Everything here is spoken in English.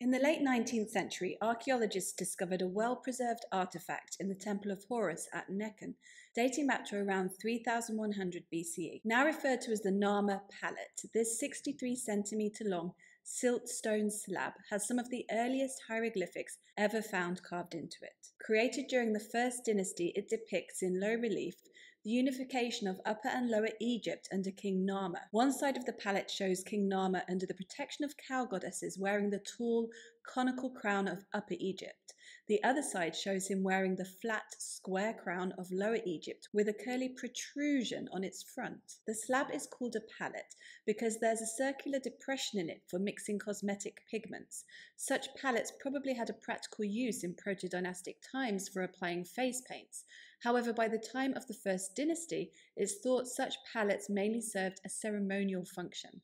In the late 19th century, archaeologists discovered a well preserved artifact in the Temple of Horus at Nekhen, dating back to around 3100 BCE. Now referred to as the Narmer Palette, this 63 centimeter long siltstone slab has some of the earliest hieroglyphics ever found carved into it. Created during the first dynasty, it depicts in low relief the unification of Upper and Lower Egypt under King Narmer. One side of the palette shows King Narmer under the protection of cow goddesses wearing the tall, conical crown of Upper Egypt. The other side shows him wearing the flat, square crown of Lower Egypt with a curly protrusion on its front. The slab is called a palette because there's a circular depression in it for mixing cosmetic pigments. Such palettes probably had a practical use in proto-dynastic times for applying face paints. However, by the time of the First Dynasty, it's thought such palettes mainly served a ceremonial function.